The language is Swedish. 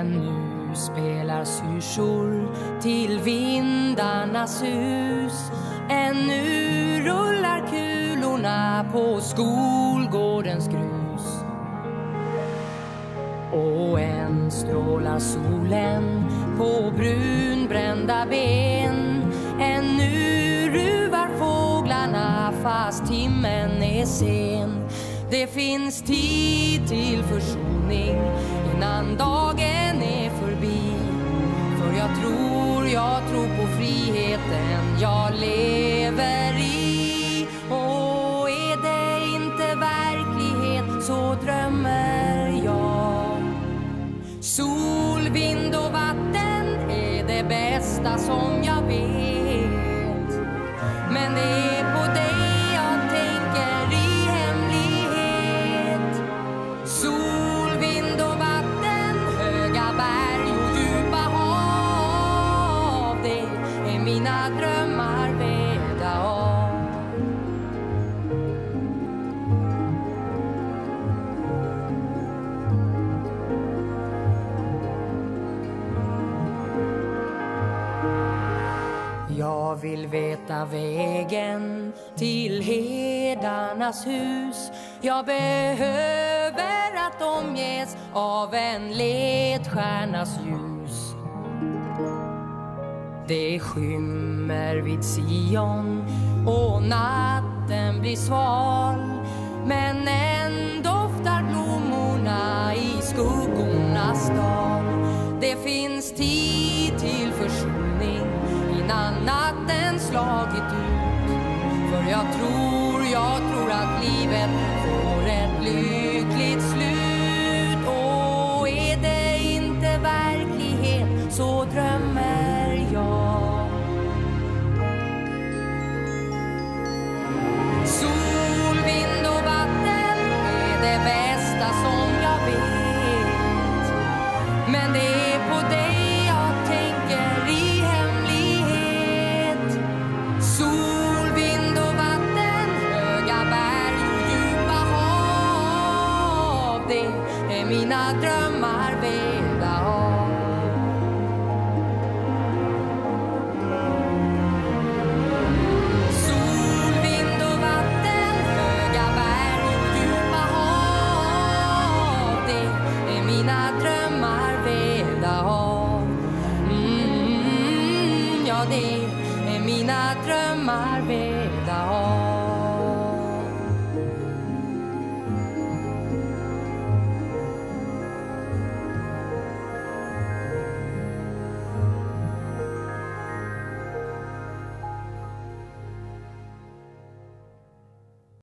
Men nu spelar syrsor till vindarnas hus. Ännu rullar kulorna på skolgårdens grus. Och än strålar solen på brunbrända ben. Ännu ruvar fåglarna fast timmen är sen. Det finns tid till försoning. Innan dagen är förbi. För jag tror, jag tror på friheten jag lever i. Och är det inte verklighet så drömmer jag. Sol, vind och vatten är det bästa som jag vet. Men det Jag vill veta vägen till hedarnas hus. Jag behöver att omges av en ledstjärnas ljus. Det skymmer vid Sion och natten blir sval. Men än doftar blommorna i skuggornas dal. Det finns tid till försoning innan natten slagit ut. För jag tror, jag tror att livet får ett lyckligt slut. Och är det inte verklighet så drömmer jag. Sol, vind och vatten är det bästa som jag vet. Men det är på dig och djupa hav. Det är mina drömmar vävda av mm, Ja, det är mina drömmar vävda